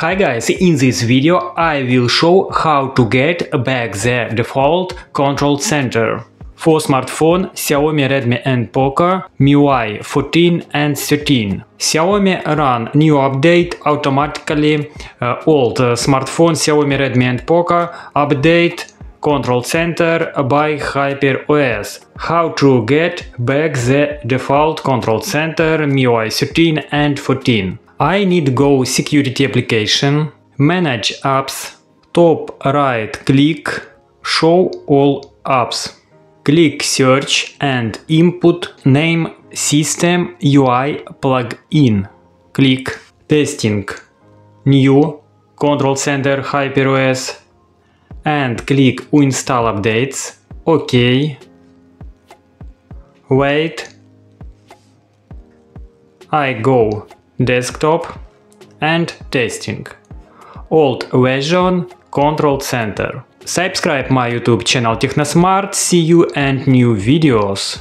Hi guys, in this video I will show how to get back the default control center for smartphone Xiaomi Redmi and Poco MIUI 14 and 13. Xiaomi run new update automatically uh, old uh, smartphone Xiaomi Redmi and Poco update control center by HyperOS. How to get back the default control center MIUI 13 and 14. I need go security application, manage apps, top right click, show all apps. Click search and input name system UI plugin. Click testing new control center HyperOS and click install updates. OK. Wait. I go desktop and testing. Old version control center. Subscribe my YouTube channel TechnoSmart. See you and new videos.